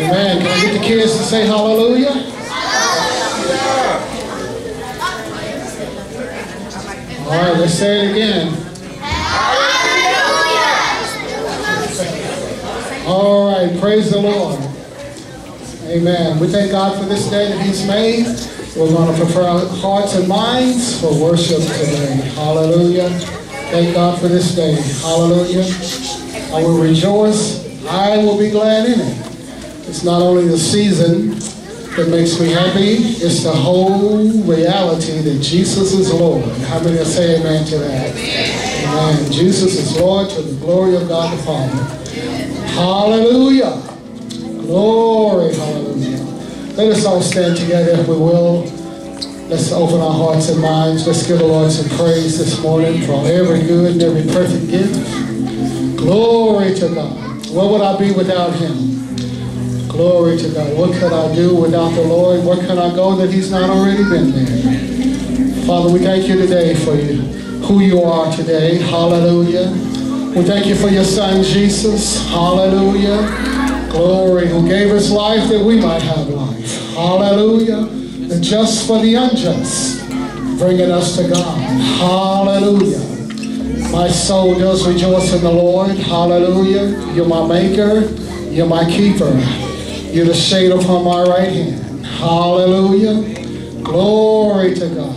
Amen. Can I get the kids to say hallelujah? All right, let's say it again. Hallelujah. All right, praise the Lord. Amen. We thank God for this day that He's made. We're going to prepare our hearts and minds for worship today. Hallelujah. Thank God for this day. Hallelujah. I will rejoice. I will be glad in it. It's not only the season that makes me happy, it's the whole reality that Jesus is Lord. How many say amen to that? Amen. Jesus is Lord to the glory of God the Father. Hallelujah. Glory, hallelujah. Let us all stand together if we will. Let's open our hearts and minds. Let's give the Lord some praise this morning for every good and every perfect gift. Glory to God. What would I be without Him? Glory to God. What could I do without the Lord? Where can I go that He's not already been there? Father, we thank you today for you, who you are today. Hallelujah. We thank you for your Son, Jesus. Hallelujah. Glory, who gave us life that we might have life. Hallelujah. The just for the unjust, bringing us to God. Hallelujah. My soul does rejoice in the Lord. Hallelujah. You're my maker. You're my keeper. You're the shade upon my right hand. Hallelujah. Glory to God.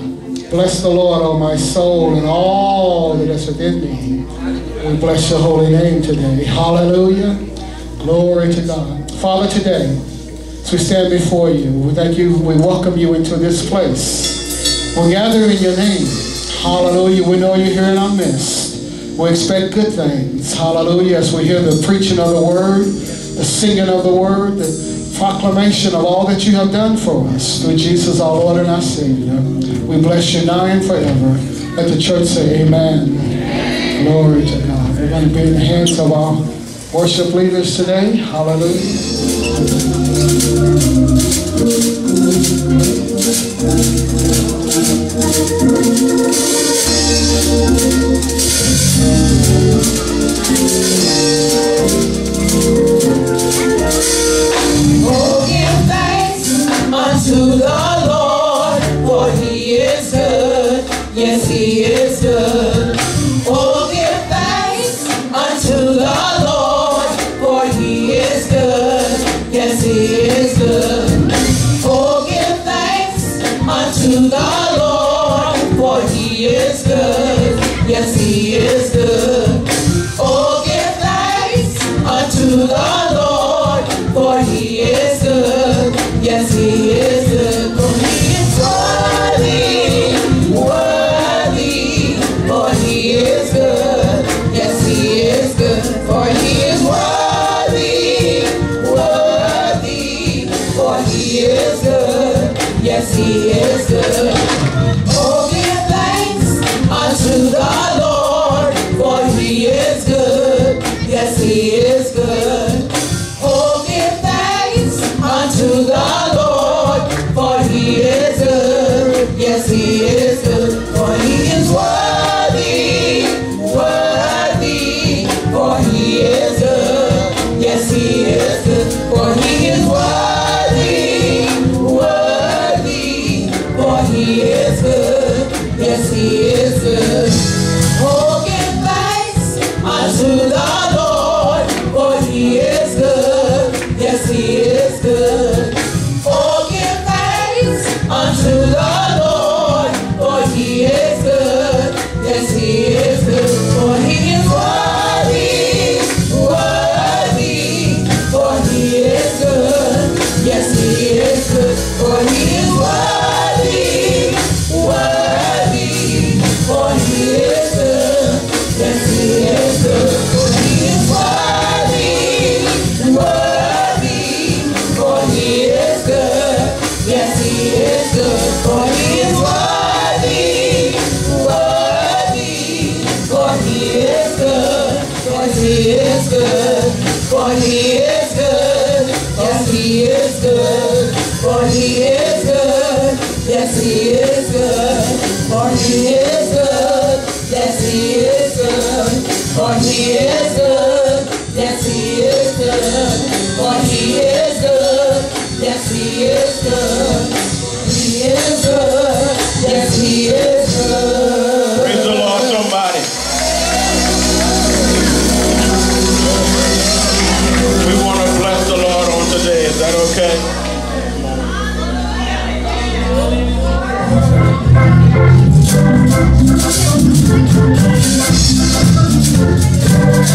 Bless the Lord, O my soul, and all that is within me. We bless your holy name today. Hallelujah. Glory to God. Father, today, as we stand before you, we thank you, we welcome you into this place. We gather in your name. Hallelujah. We know you're here in our midst. We expect good things. Hallelujah. As we hear the preaching of the word, the singing of the word, the proclamation of all that you have done for us through Jesus our Lord and our Savior. We bless you now and forever. Let the church say amen. amen. Glory to God. We're going to be in the hands of our worship leaders today. Hallelujah. Oh, give thanks unto the Lord, for he is good. Yes, he is good. that okay?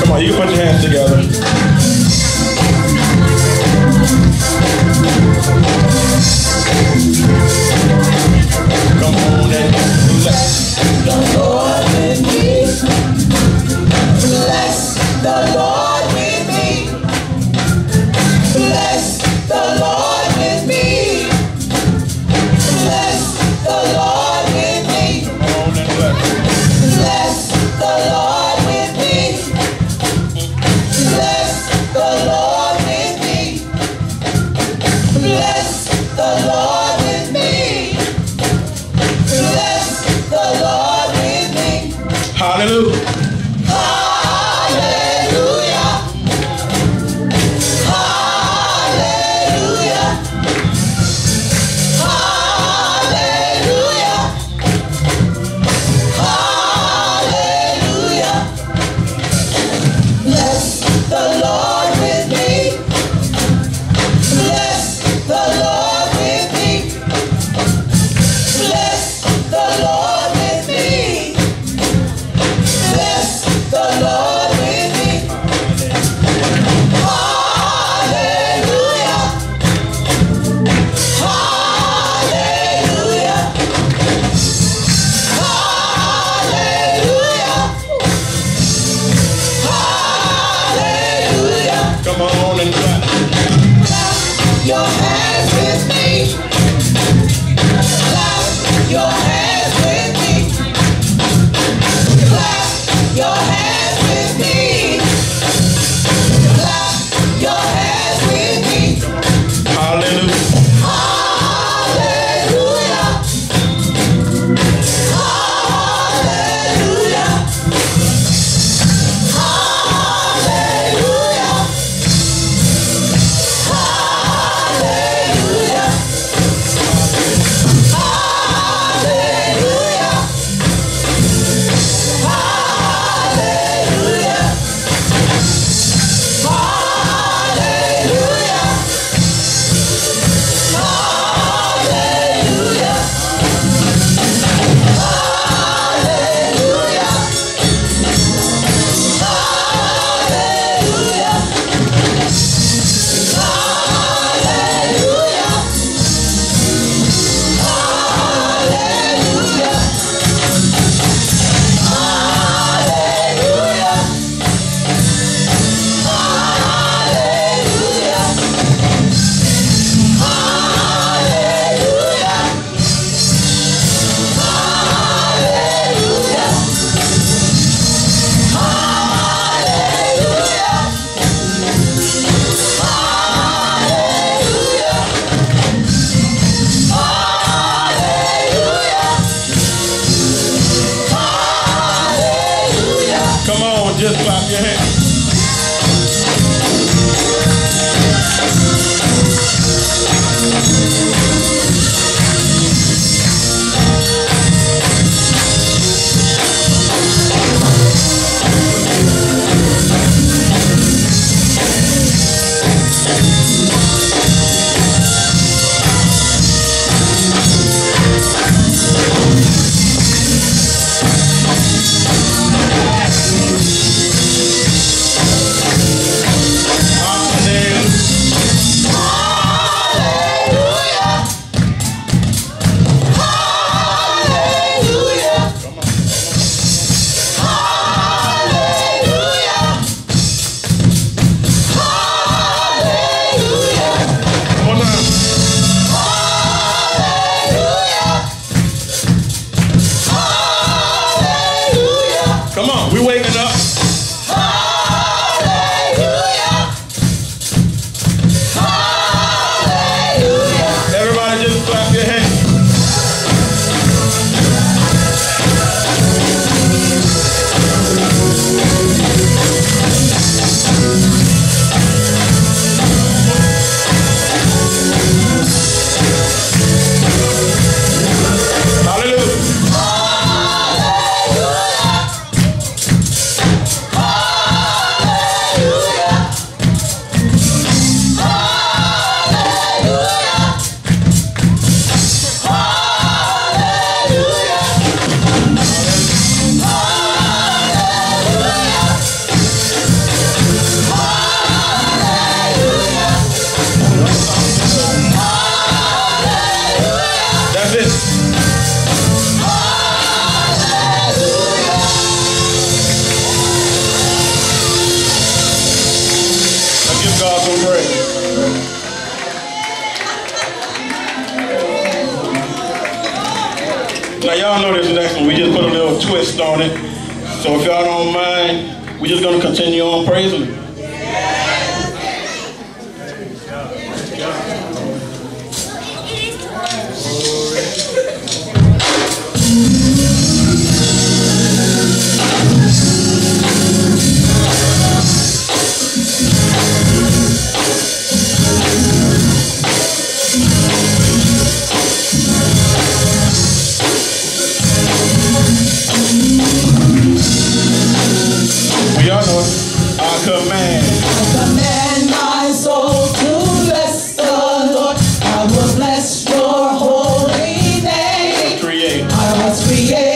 Come on, you can put your hands together. Come on and let's go. So if y'all don't mind, we're just gonna continue on praising him. Once we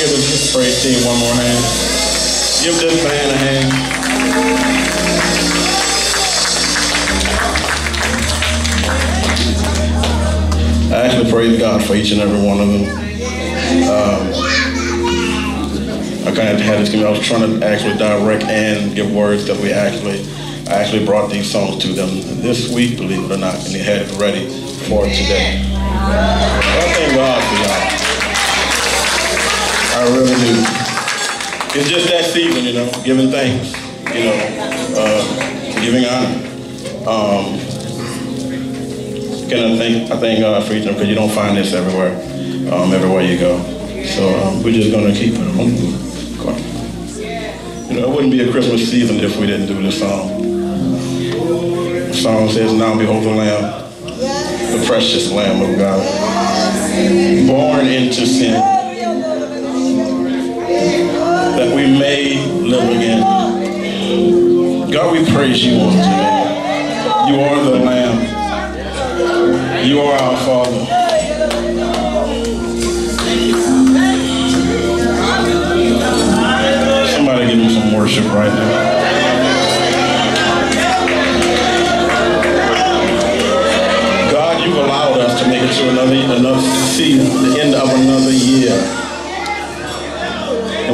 give this praise team one more hand. Give this band a hand. I actually praise God for each and every one of them. Um, I kind of had this, I was trying to actually direct and give words that we actually, I actually brought these songs to them this week, believe it or not, and they had it ready for today. Thank God for y'all. I really do. It's just that season, you know, giving thanks, you know, uh, giving honor. Um, can I thank I thank God for each of them because you don't find this everywhere, um, everywhere you go. So um, we're just gonna keep it on. You know, it wouldn't be a Christmas season if we didn't do this song. The song says, "Now behold the Lamb, the precious Lamb of God, born into sin." We may live again. God, we praise you on today. You are the Lamb. You are our Father. Somebody give him some worship right now. God, you've allowed us to make it to another another season, the end of another year.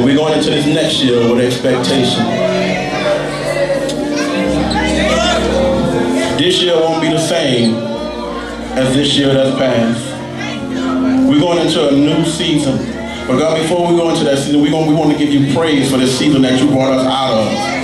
We're going into this next year with expectation. This year won't be the same as this year that's passed. We're going into a new season. But God, before we go into that season, we're going, we want to give you praise for this season that you brought us out of.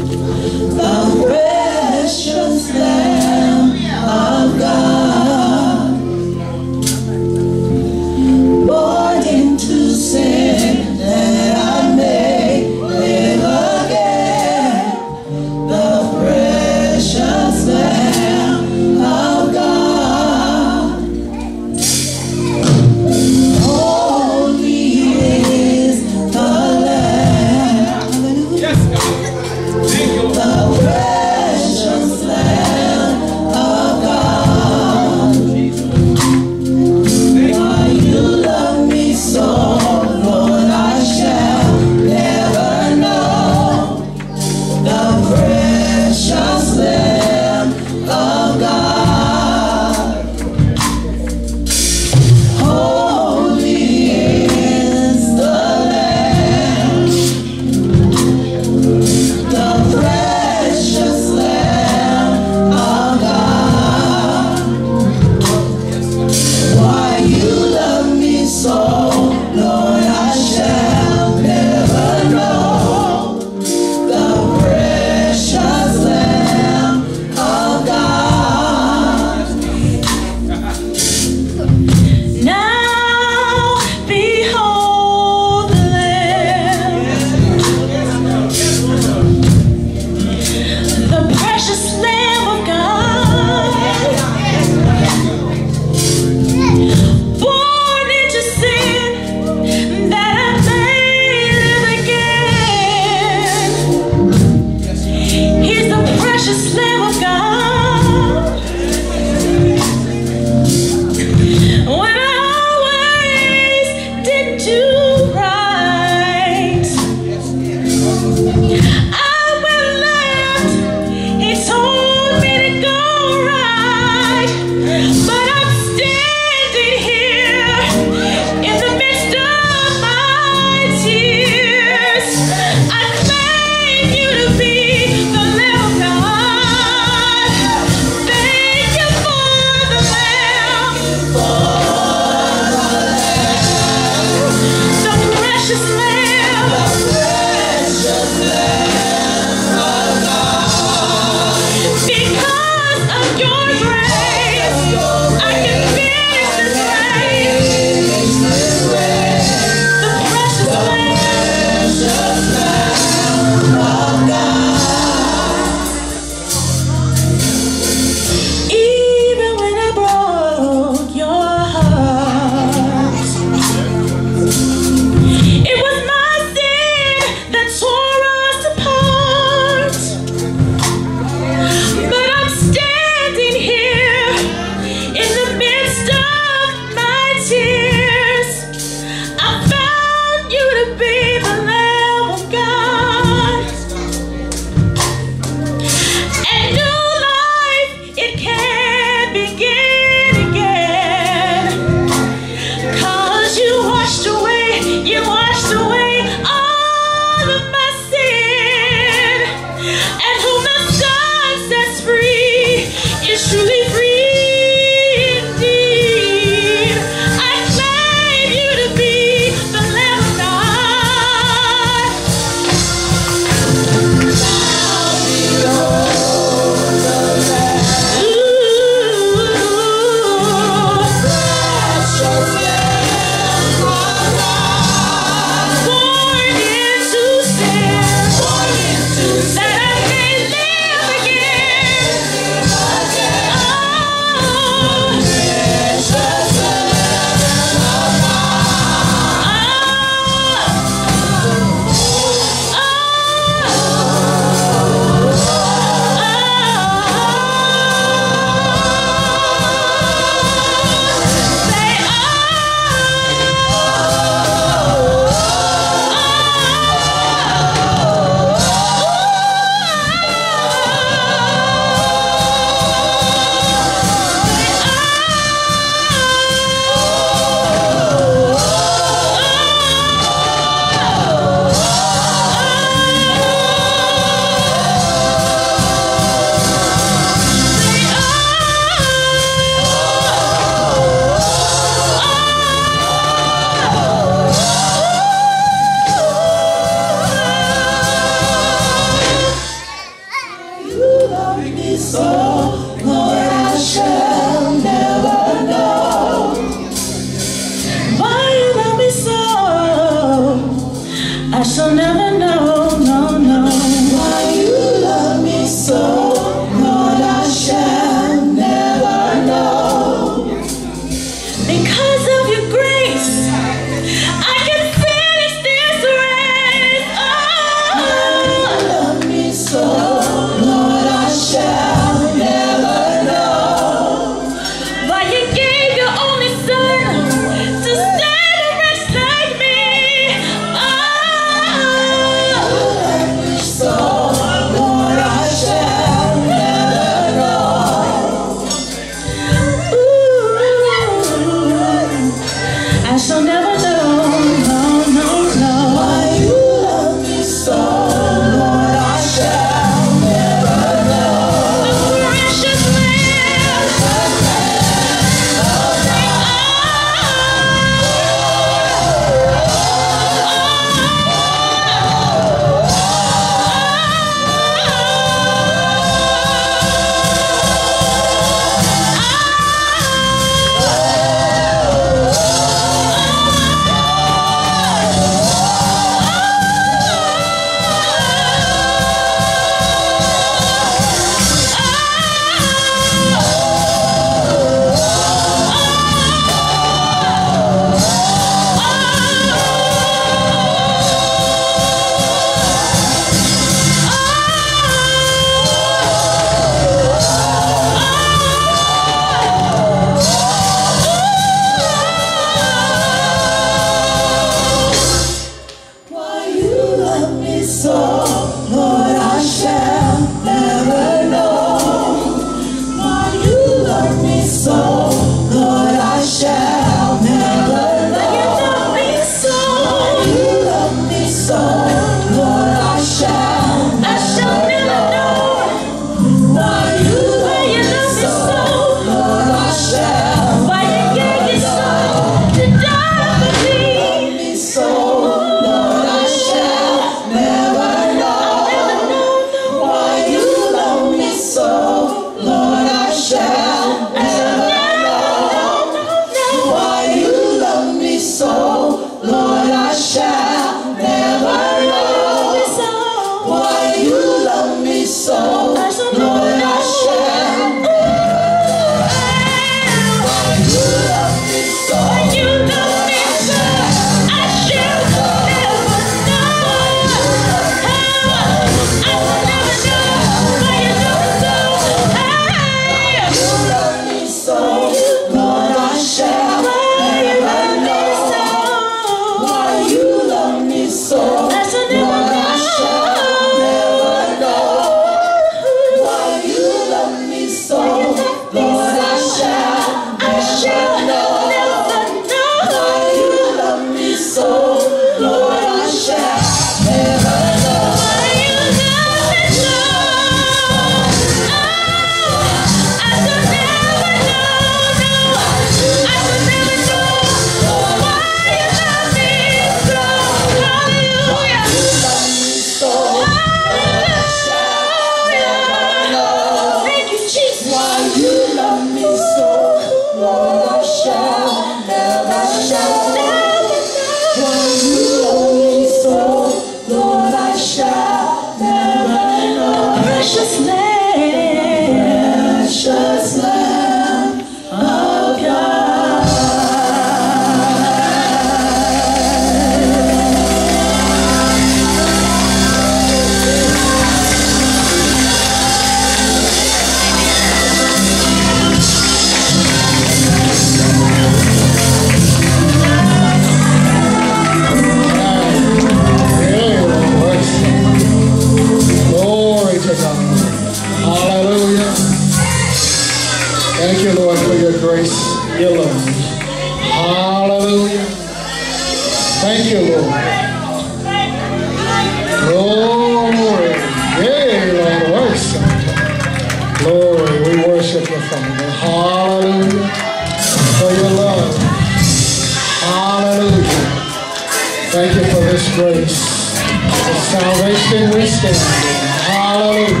Thank you for this grace. The salvation we stand standing. Hallelujah.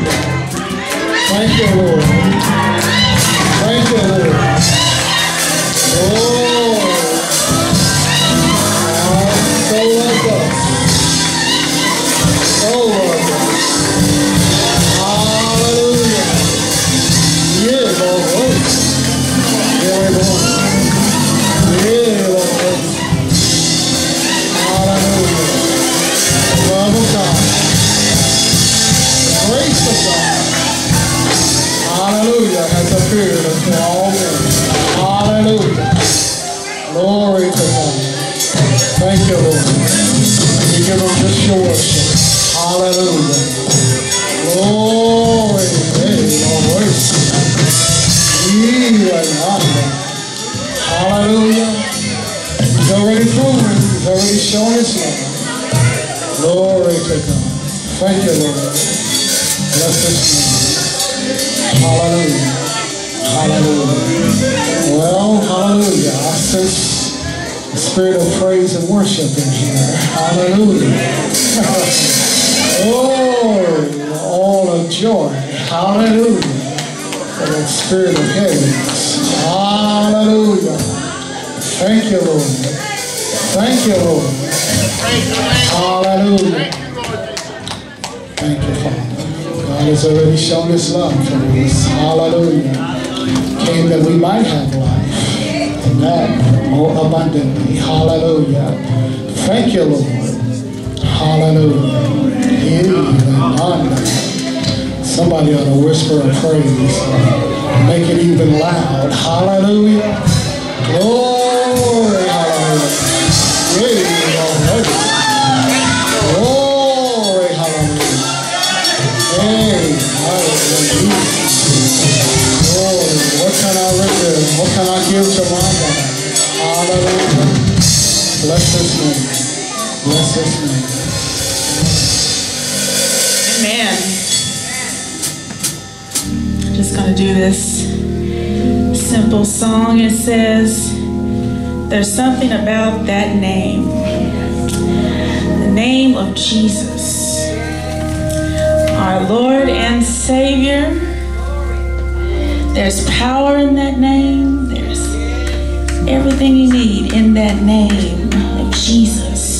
Thank you, Lord. Thank you, Lord. Oh, your worship. Hallelujah. Glory. Hey, Lord, worship. Ye and honor. Hallelujah. He's already proven. He's already shown his love. Glory to God. Thank you, Lord. Bless his name. Hallelujah. Hallelujah. Well, hallelujah. I sense spirit of praise and worship in here. Hallelujah. oh, all of joy. Hallelujah. For that spirit of heaviness. Hallelujah. Thank you, Lord. Thank you, Lord. Hallelujah. Thank you, Father. God has already shown his love for us. Hallelujah. Came that we might have life and that more abundantly. Hallelujah. Thank you, Lord. Hallelujah. Healing and honor. Somebody ought to whisper a praise. Make it even loud. Hallelujah. Glory. Hallelujah. Glory, Bless this name. Bless this name. Amen. I'm just going to do this simple song. It says, There's something about that name. The name of Jesus, our Lord and Savior. There's power in that name. There's everything you need in that name. Jesus.